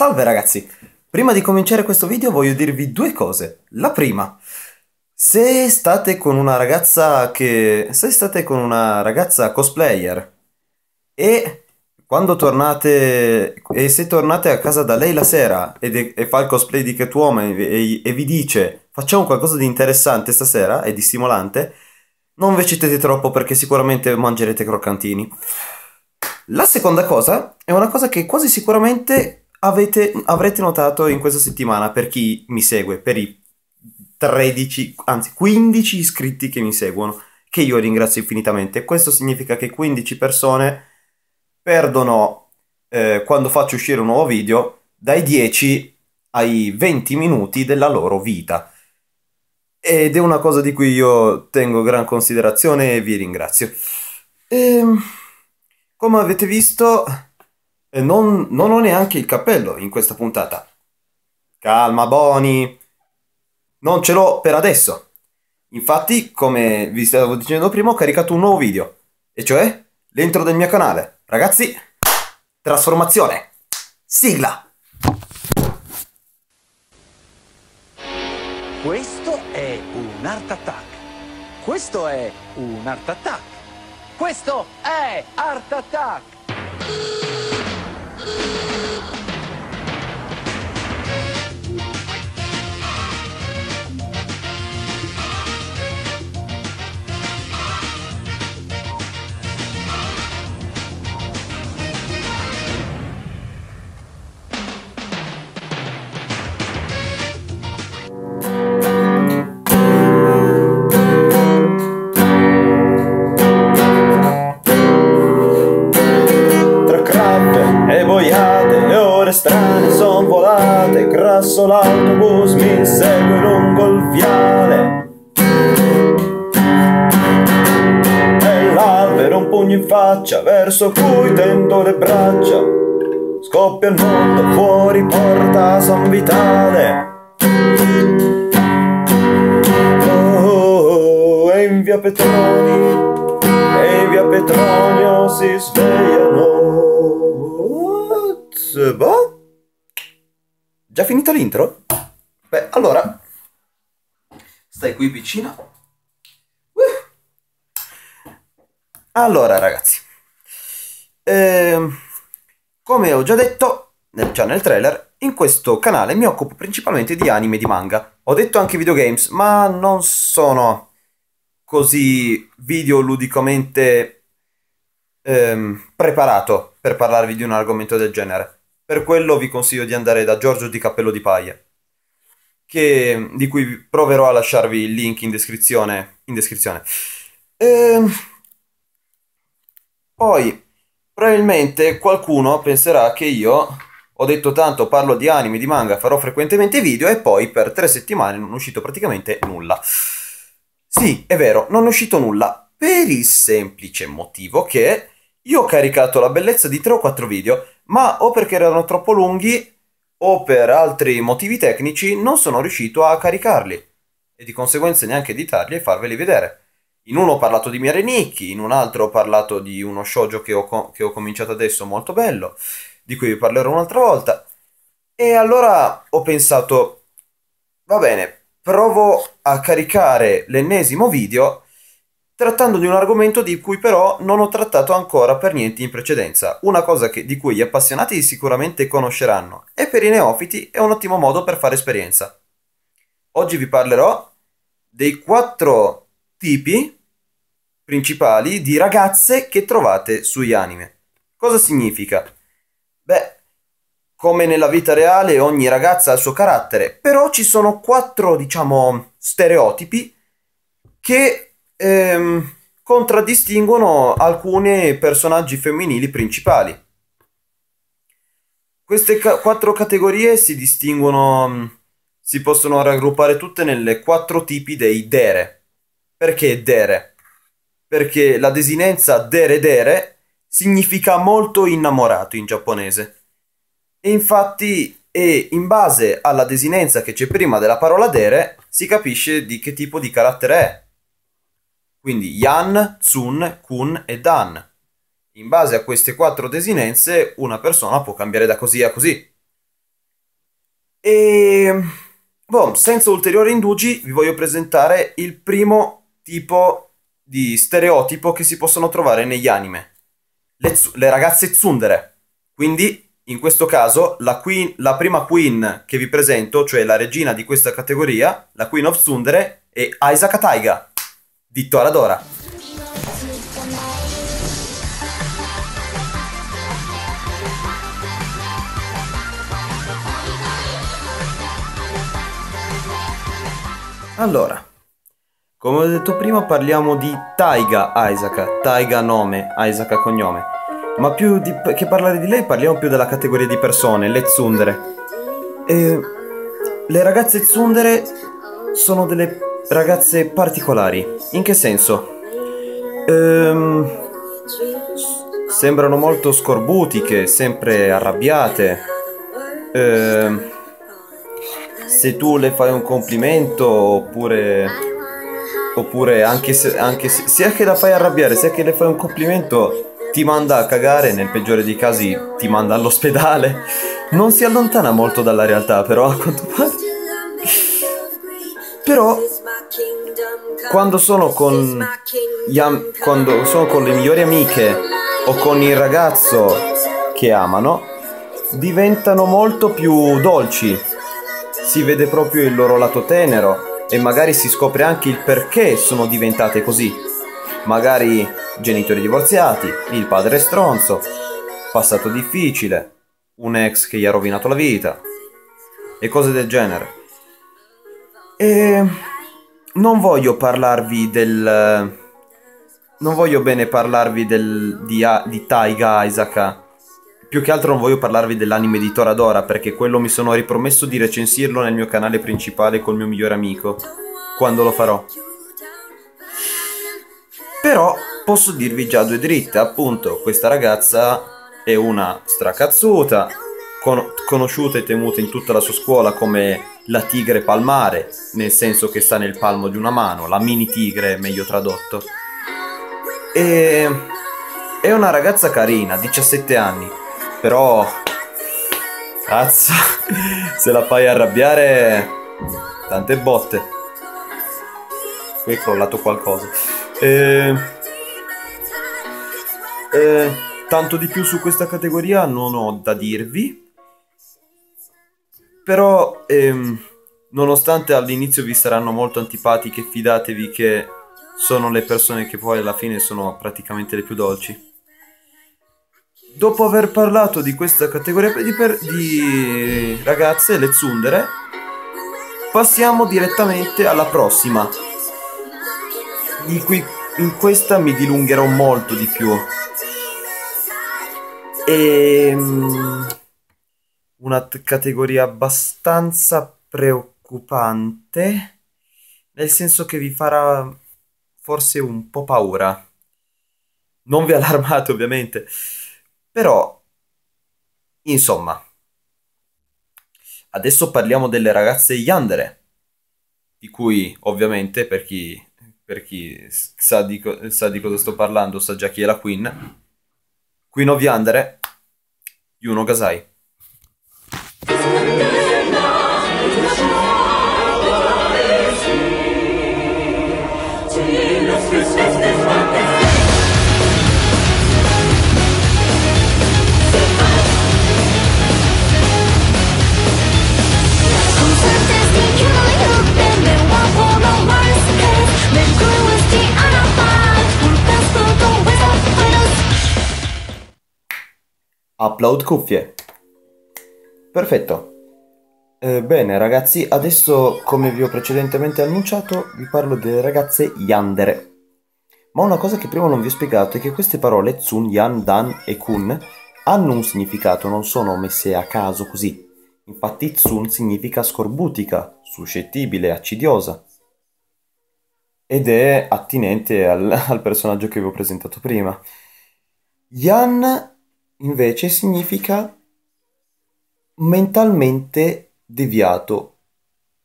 Salve ragazzi! Prima di cominciare questo video voglio dirvi due cose. La prima, se state con una ragazza che... se state con una ragazza cosplayer e quando tornate e se tornate a casa da lei la sera è- e fa il cosplay di Catwoman e, e- e vi dice facciamo qualcosa di interessante stasera e di stimolante, non vecitete troppo perché sicuramente mangerete croccantini. La seconda cosa è una cosa che quasi sicuramente avete- avrete notato in questa settimana per chi mi segue, per i 13, anzi 15 iscritti che mi seguono, che io ringrazio infinitamente. Questo significa che 15 persone perdono, eh, quando faccio uscire un nuovo video, dai 10 ai 20 minuti della loro vita. Ed è una cosa di cui io tengo gran considerazione e vi ringrazio. Ehm, come avete visto, non, non ho neanche il cappello in questa puntata. Calma, Boni. Non ce l'ho per adesso. Infatti, come vi stavo dicendo prima, ho caricato un nuovo video. E cioè, l'intro del mio canale. Ragazzi, trasformazione. Sigla. Questo è un Art Attack. Questo è un Art Attack. Questo è Art Attack. you verso cui tendo le braccia. Scoppia il mondo fuori, porta San Vitale. Oh, e in via Petroni e in via Petronio si svegliano. Boh? Già finita l'intro? Beh, allora. Stai qui vicino. Allora, ragazzi. Ehm, come ho già detto nel, già nel trailer, in questo canale mi occupo principalmente di anime e di manga. Ho detto anche videogames, ma non sono così videoludicamente ehm, preparato per parlarvi di un argomento del genere. Per quello vi consiglio di andare da Giorgio di Cappello di Paglia, che- di cui proverò a lasciarvi il link in descrizione. In descrizione. Ehm, poi, probabilmente qualcuno penserà che io ho detto tanto, parlo di anime, di manga, farò frequentemente video e poi per tre settimane non è uscito praticamente nulla. Sì, è vero, non è uscito nulla, per il semplice motivo che io ho caricato la bellezza di 3 o 4 video, ma o perché erano troppo lunghi o per altri motivi tecnici non sono riuscito a caricarli e di conseguenza neanche editarli e farveli vedere. In uno ho parlato di Miarenicchi, in un altro ho parlato di uno shoujo che ho, che ho cominciato adesso molto bello, di cui vi parlerò un'altra volta. E allora ho pensato, va bene, provo a caricare l'ennesimo video trattando di un argomento di cui però non ho trattato ancora per niente in precedenza, una cosa che- di cui gli appassionati sicuramente conosceranno e per i neofiti è un ottimo modo per fare esperienza. Oggi vi parlerò dei quattro tipi principali di ragazze che trovate sugli anime. Cosa significa? Beh, come nella vita reale ogni ragazza ha il suo carattere, però ci sono quattro, diciamo, stereotipi che ehm, contraddistinguono alcuni personaggi femminili principali. Queste ca- quattro categorie si distinguono, si possono raggruppare tutte nelle quattro tipi dei dere. Perché dere? Perché la desinenza dere dere significa molto innamorato in giapponese. E infatti, e in base alla desinenza che c'è prima della parola dere, si capisce di che tipo di carattere è. Quindi Yan, Tsun, Kun e Dan. In base a queste quattro desinenze, una persona può cambiare da così a così. E boh, senza ulteriori indugi, vi voglio presentare il primo tipo di stereotipo che si possono trovare negli anime. Le, le ragazze tsundere. Quindi, in questo caso, la, queen, la prima queen che vi presento, cioè la regina di questa categoria, la queen of tsundere, è Aisaka Taiga, di Toradora. Allora, come ho detto prima parliamo di Taiga Isaka, Taiga nome, Isaka cognome. Ma più di, che parlare di lei parliamo più della categoria di persone, le tsundere. E le ragazze tsundere sono delle ragazze particolari. In che senso? Ehm, sembrano molto scorbutiche, sempre arrabbiate. Ehm, se tu le fai un complimento oppure oppure anche se, anche se sia che la fai arrabbiare sia che le fai un complimento ti manda a cagare nel peggiore dei casi ti manda all'ospedale. Non si allontana molto dalla realtà però a quanto pare. Però quando sono con am- quando sono con le migliori amiche o con il ragazzo che amano diventano molto più dolci. Si vede proprio il loro lato tenero e magari si scopre anche il perché sono diventate così. Magari genitori divorziati, il padre stronzo, passato difficile, un ex che gli ha rovinato la vita e cose del genere. E non voglio parlarvi del... Non voglio bene parlarvi del, di, di Taiga Isaka più che altro non voglio parlarvi dell'anime di Toradora perché quello mi sono ripromesso di recensirlo nel mio canale principale col mio migliore amico, quando lo farò. Però posso dirvi già due dritte, appunto, questa ragazza è una stracazzuta, con- conosciuta e temuta in tutta la sua scuola come la tigre palmare, nel senso che sta nel palmo di una mano, la mini tigre meglio tradotto. E è una ragazza carina, 17 anni, però... Cazzo, se la fai arrabbiare... Tante botte. Qui è crollato qualcosa. E... E... Tanto di più su questa categoria non ho da dirvi. Però, ehm, nonostante all'inizio vi saranno molto antipatiche, fidatevi che sono le persone che poi alla fine sono praticamente le più dolci dopo aver parlato di questa categoria di, per, di ragazze, le zundere, passiamo direttamente alla prossima, di cui in questa mi dilungherò molto di più. E ehm, una t- categoria abbastanza preoccupante, nel senso che vi farà forse un po' paura. Non vi allarmate ovviamente. Però, insomma, adesso parliamo delle ragazze Yandere, di cui ovviamente per chi, per chi sa, di sa, di cosa sto parlando sa già chi è la Queen. Queen of Yandere, Yuno Gasai. Upload cuffie. Perfetto. Eh, bene ragazzi, adesso come vi ho precedentemente annunciato vi parlo delle ragazze Yandere. Ma una cosa che prima non vi ho spiegato è che queste parole Tsun, Yan, Dan e Kun hanno un significato, non sono messe a caso così. Infatti Tsun significa scorbutica, suscettibile, accidiosa. Ed è attinente al, al personaggio che vi ho presentato prima. Yan invece significa mentalmente deviato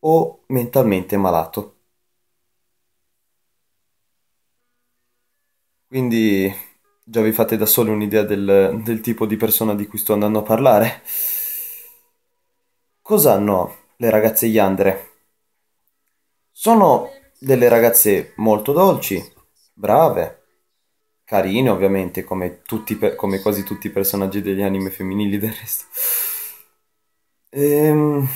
o mentalmente malato. Quindi già vi fate da soli un'idea del, del tipo di persona di cui sto andando a parlare. cosa hanno le ragazze Yandere? Sono delle ragazze molto dolci, brave, carine ovviamente, come, tutti, come quasi tutti i personaggi degli anime femminili del resto. Ehm,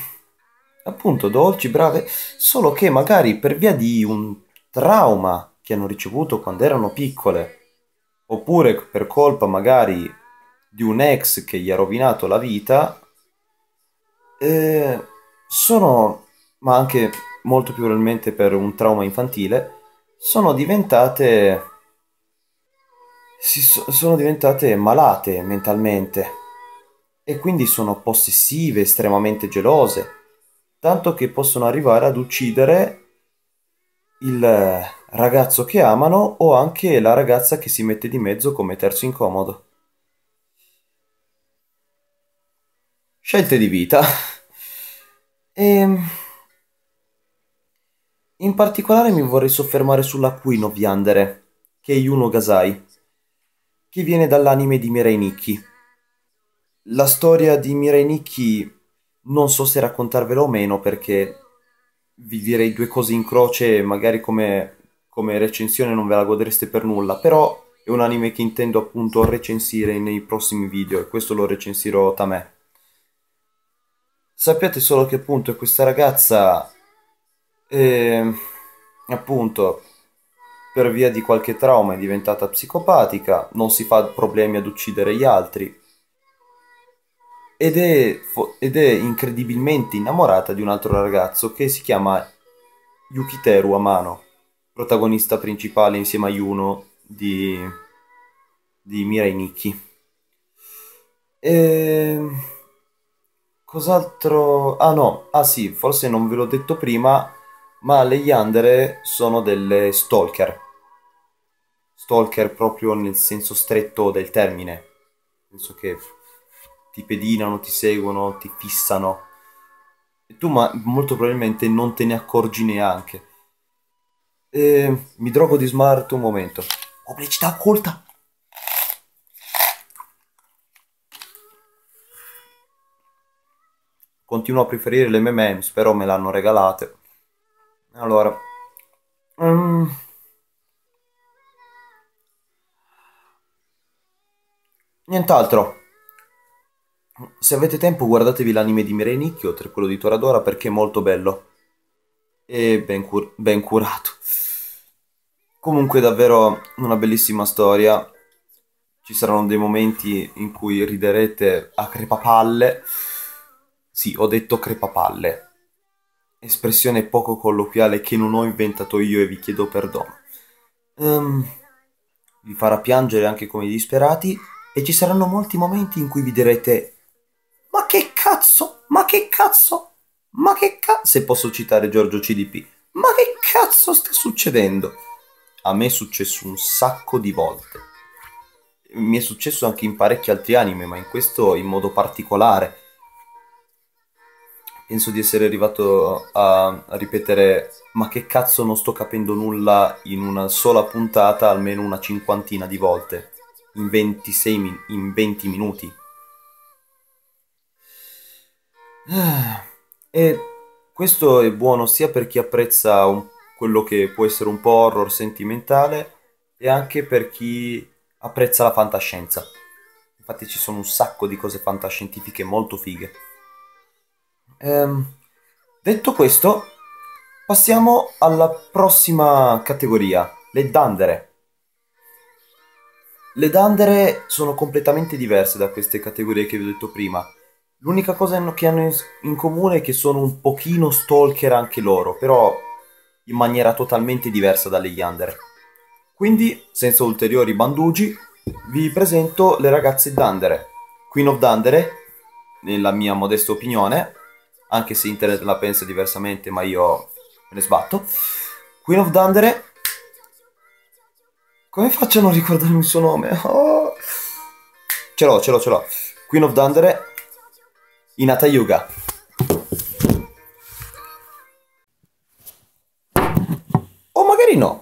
appunto, dolci, brave, solo che magari per via di un trauma che hanno ricevuto quando erano piccole, oppure per colpa magari di un ex che gli ha rovinato la vita, eh, sono, ma anche molto più probabilmente per un trauma infantile, sono diventate si so- sono diventate malate mentalmente e quindi sono possessive, estremamente gelose, tanto che possono arrivare ad uccidere il ragazzo che amano o anche la ragazza che si mette di mezzo come terzo incomodo. Scelte di vita. E... Ehm, in particolare mi vorrei soffermare sulla Queen of Yandere, che è Yuno Gasai, che viene dall'anime di Mirai Nikki. La storia di Mirai Nikki non so se raccontarvela o meno perché vi direi due cose in croce magari come, come recensione non ve la godreste per nulla, però è un anime che intendo appunto recensire nei prossimi video e questo lo recensirò da me. Sappiate solo che appunto questa ragazza eh, appunto per via di qualche trauma è diventata psicopatica, non si fa problemi ad uccidere gli altri ed è, ed è incredibilmente innamorata di un altro ragazzo che si chiama Yukiteru Amano, protagonista principale insieme a Yuno di, di Mirai Nikki. E... Cos'altro? Ah no, ah sì, forse non ve l'ho detto prima, ma le Yandere sono delle stalker. Stalker proprio nel senso stretto del termine. Penso che ti pedinano, ti seguono, ti fissano. E tu ma molto probabilmente non te ne accorgi neanche. E mi drogo di smart un momento. Pubblicità occulta. Continuo a preferire le M&M's, però me l'hanno regalate. Allora. Um, nient'altro. Se avete tempo guardatevi l'anime di Nikki, oltre quello di Toradora, perché è molto bello. E ben, cur- ben curato. Comunque davvero una bellissima storia. Ci saranno dei momenti in cui riderete a crepapalle. Sì, ho detto crepapalle. Espressione poco colloquiale che non ho inventato io e vi chiedo perdono. Um, vi farà piangere anche come disperati e ci saranno molti momenti in cui vi direte ma che cazzo? Ma che cazzo? Ma che cazzo? Se posso citare Giorgio CDP. Ma che cazzo sta succedendo? A me è successo un sacco di volte. Mi è successo anche in parecchi altri anime, ma in questo in modo particolare. Penso di essere arrivato a, a ripetere ma che cazzo non sto capendo nulla in una sola puntata almeno una cinquantina di volte. In 26 min- in 20 minuti. E questo è buono sia per chi apprezza un, quello che può essere un po' horror sentimentale e anche per chi apprezza la fantascienza. Infatti ci sono un sacco di cose fantascientifiche molto fighe. Ehm, detto questo, passiamo alla prossima categoria, le dandere. Le dandere sono completamente diverse da queste categorie che vi ho detto prima L'unica cosa che hanno in comune è che sono un pochino stalker anche loro, però in maniera totalmente diversa dalle Yandere. Quindi, senza ulteriori bandugi, vi presento le ragazze Dandere. Queen of Dandere, nella mia modesta opinione, anche se internet la pensa diversamente, ma io me ne sbatto. Queen of Dandere. Come faccio a non ricordarmi il suo nome? Oh. Ce l'ho, ce l'ho, ce l'ho. Queen of Dandere. Inata Yuga. O magari no.